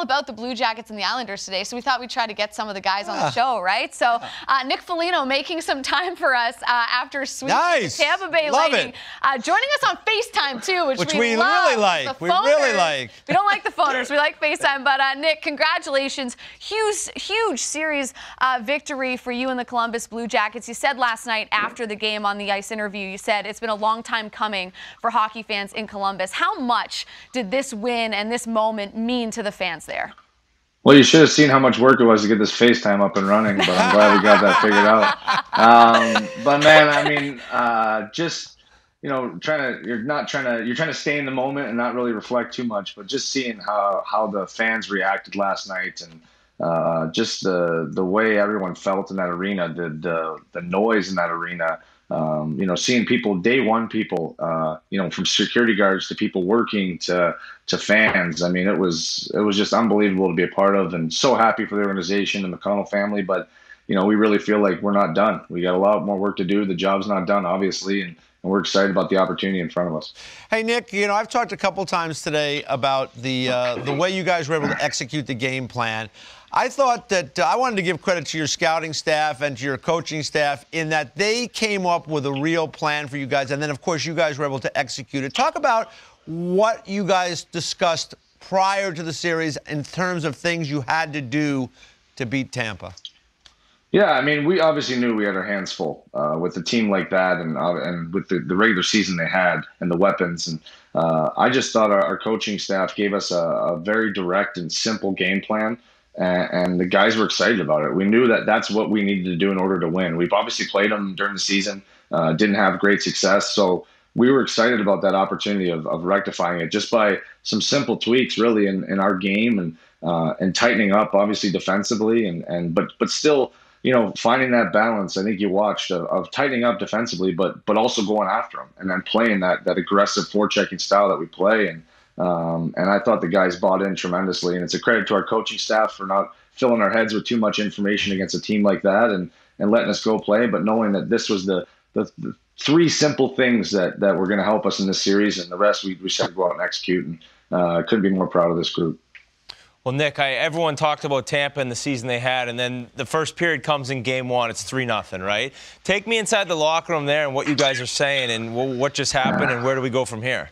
all about the Blue Jackets and the Islanders today, so we thought we'd try to get some of the guys on the show, right? So uh, Nick Foligno making some time for us uh, after sweeping nice. the Tampa Bay Love Lightning, uh, joining us on FaceTime too, which, Which we, we love. really like. The We really like. We don't like the phoners. We like FaceTime. But uh, Nick, congratulations! Huge, huge series uh, victory for you and the Columbus Blue Jackets. You said last night after the game on the ice interview, you said it's been a long time coming for hockey fans in Columbus. How much did this win and this moment mean to the fans there? Well, you should have seen how much work it was to get this FaceTime up and running, but I'm glad we got that figured out. Um, but man, I mean, uh, just you know, trying to you're not trying to you're trying to stay in the moment and not really reflect too much, but just seeing how how the fans reacted last night and uh, just the the way everyone felt in that arena, the the the noise in that arena. Um, you know, seeing people day one people, uh, you know, from security guards to people working to to fans. I mean, it was it was just unbelievable to be a part of, and so happy for the organization and the McConnell family. But you know, we really feel like we're not done. We got a lot more work to do. The job's not done, obviously, and, and we're excited about the opportunity in front of us. Hey Nick, you know I've talked a couple times today about the uh, the way you guys were able to execute the game plan. I thought that uh, I wanted to give credit to your scouting staff and to your coaching staff in that they came up with a real plan for you guys, and then of course you guys were able to execute it. Talk about what you guys discussed prior to the series in terms of things you had to do to beat Tampa. Yeah, I mean, we obviously knew we had our hands full uh, with a team like that, and uh, and with the, the regular season they had and the weapons. And uh, I just thought our, our coaching staff gave us a, a very direct and simple game plan, and, and the guys were excited about it. We knew that that's what we needed to do in order to win. We've obviously played them during the season, uh, didn't have great success, so we were excited about that opportunity of, of rectifying it just by some simple tweaks, really, in, in our game and uh, and tightening up, obviously defensively, and and but but still you know, finding that balance. I think you watched of, of, tightening up defensively, but but also going after them and then playing that that aggressive forechecking style that we play. And um, and I thought the guys bought in tremendously. And it's a credit to our coaching staff for not filling our heads with too much information against a team like that and and letting us go play, but knowing that this was the the, the three simple things that that were going to help us in this series, and the rest we we said go out and execute. And uh, couldn't be more proud of this group. Well, Nick, I, everyone talked about Tampa and the season they had, and then the first period comes in game one. It's 3 nothing, right? Take me inside the locker room there and what you guys are saying and what just happened and where do we go from here?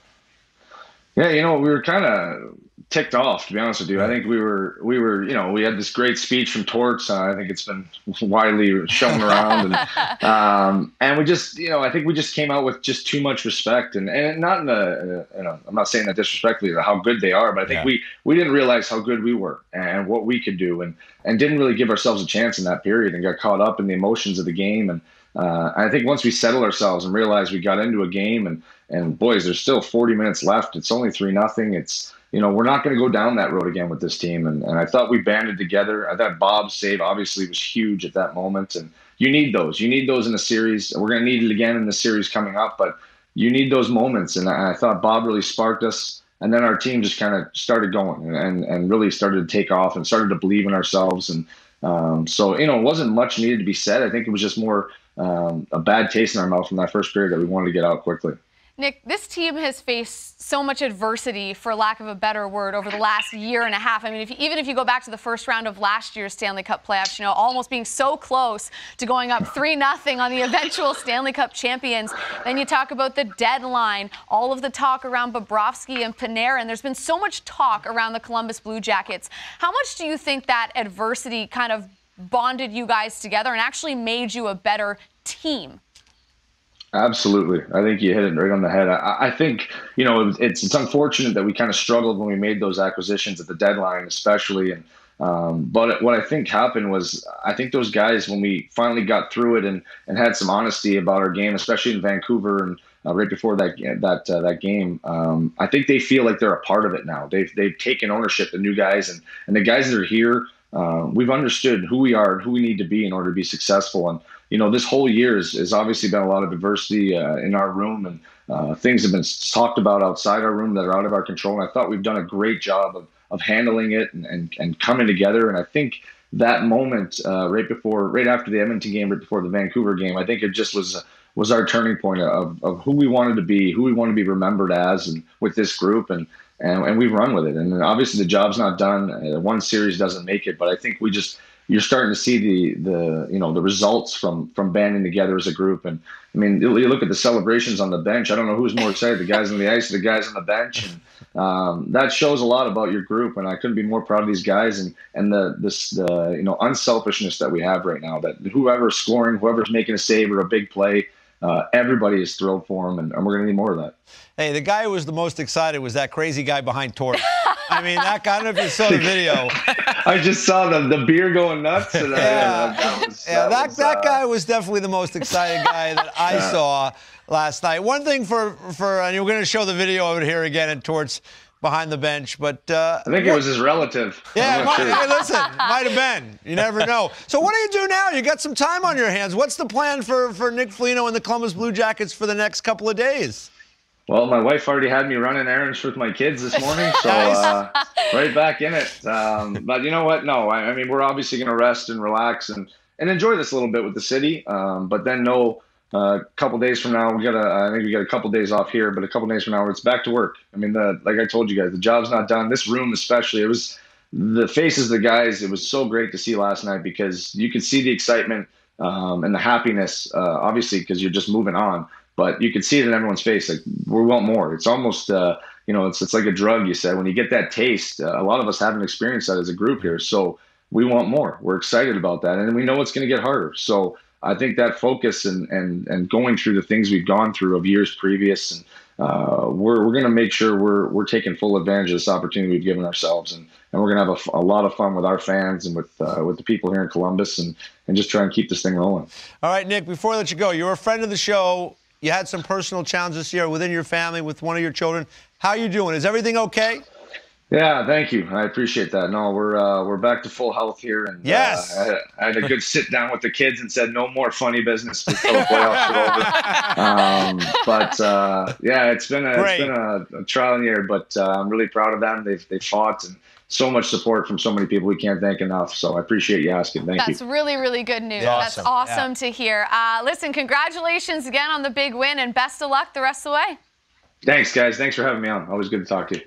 Yeah, you know, we were kind of ticked off to be honest with you. I think we were we were you know we had this great speech from Torts. Uh, I think it's been widely shown around, and um, and we just you know I think we just came out with just too much respect, and and not in a you know I'm not saying that disrespectfully how good they are, but I think Yeah. we we didn't realize how good we were and what we could do, and and didn't really give ourselves a chance in that period, and got caught up in the emotions of the game, and uh, I think once we settle ourselves and realize we got into a game, and and boys, there's still 40 minutes left. It's only three nothing. It's you know, we're not going to go down that road again with this team. And, and I thought we banded together. I thought Bob's save obviously was huge at that moment. And you need those. You need those in a series. We're going to need it again in the series coming up, but you need those moments. And I, I thought Bob really sparked us. And then our team just kind of started going and, and, and really started to take off and started to believe in ourselves. And um, so, you know, it wasn't much needed to be said. I think it was just more um, a bad taste in our mouth from that first period that we wanted to get out quickly. Nick, this team has faced so much adversity, for lack of a better word, over the last year and a half. I mean, if you, even if you go back to the first round of last year's Stanley Cup playoffs, you know, almost being so close to going up 3 nothing on the eventual Stanley Cup champions. Then you talk about the deadline, all of the talk around Bobrovsky and Panarin. There's been so much talk around the Columbus Blue Jackets. How much do you think that adversity kind of bonded you guys together and actually made you a better team? Absolutely, I think you hit it right on the head. I, I think you know it's it's unfortunate that we kind of struggled when we made those acquisitions at the deadline, especially. And um, but what I think happened was I think those guys when we finally got through it and and had some honesty about our game, especially in Vancouver and uh, right before that that uh, that game, um, I think they feel like they're a part of it now. They've they've taken ownership, the new guys and and the guys that are here. Uh, we've understood who we are and who we need to be in order to be successful. And you know, this whole year has, obviously been a lot of adversity uh, in our room, and uh, things have been talked about outside our room that are out of our control. And I thought we've done a great job of, of handling it and, and, and coming together. And I think that moment uh, right before, right after the Edmonton game, right before the Vancouver game, I think it just was was our turning point of, of who we wanted to be, who we want to be remembered as, and with this group. And and, and we run with it. And obviously the job's not done. Uh, one series doesn't make it, but I think we just you're starting to see the the you know the results from from banding together as a group. And I mean, you look at the celebrations on the bench. I don't know who's more excited, the guys on the ice, the guys on the bench. And um, that shows a lot about your group. And I couldn't be more proud of these guys and and the this the you know unselfishness that we have right now. That whoever's scoring, whoever's making a save or a big play uh, everybody is thrilled for him, and, and we're going to need more of that. Hey, the guy who was the most excited was that crazy guy behind Torts. I mean, that guy, I don't know if you saw the video. I just saw the, the beer going nuts. And, yeah, that, was, yeah, that, that, was, that uh, guy was definitely the most excited guy that I yeah. saw last night. One thing for, for and you're going to show the video of it here again at Torts behind the bench, but uh, I think it was his relative. Yeah, might, sure. hey, listen, might have been. You never know. So what do you do now? You got some time on your hands. What's the plan for for Nick Foligno and the Columbus Blue Jackets for the next couple of days? Well, my wife already had me running errands with my kids this morning, so uh, right back in it. Um, but you know what? No, I, I mean we're obviously going to rest and relax and and enjoy this a little bit with the city, um, but then know a uh, couple days from now, we got a, I think we got a couple days off here, but a couple days from now, it's back to work. I mean, the, like I told you guys, the job's not done. This room, especially, it was the faces of the guys. It was so great to see last night because you could see the excitement um, and the happiness, uh, obviously, because you're just moving on. But you could see it in everyone's face. Like we want more. It's almost, uh, you know, it's it's like a drug. You said when you get that taste. Uh, a lot of us haven't experienced that as a group here, so we want more. We're excited about that, and we know it's going to get harder. So I think that focus and and and going through the things we've gone through of years previous, and uh, we're we're going to make sure we're we're taking full advantage of this opportunity we've given ourselves, and and we're going to have a, a, lot of fun with our fans and with uh, with the people here in Columbus, and and just try and keep this thing rolling. All right, Nick. Before I let you go, you're a friend of the show. You had some personal challenges year within your family with one of your children. How are you doing? Is everything okay? Yeah, thank you. I appreciate that. No, we're uh, we're back to full health here, and yes, uh, I, had, I, had, a good sit down with the kids and said no more funny business until the playoffs are over. Um, but uh, yeah, it's been a Great. it's been a, a trial and error, but uh, I'm really proud of them. They've they fought and so much support from so many people we can't thank enough. So I appreciate you asking. Thank That's you. That's really, really good news. That's awesome, yeah. to hear. Uh, listen, congratulations again on the big win and best of luck the rest of the way. Thanks, guys. Thanks for having me on. Always good to talk to you.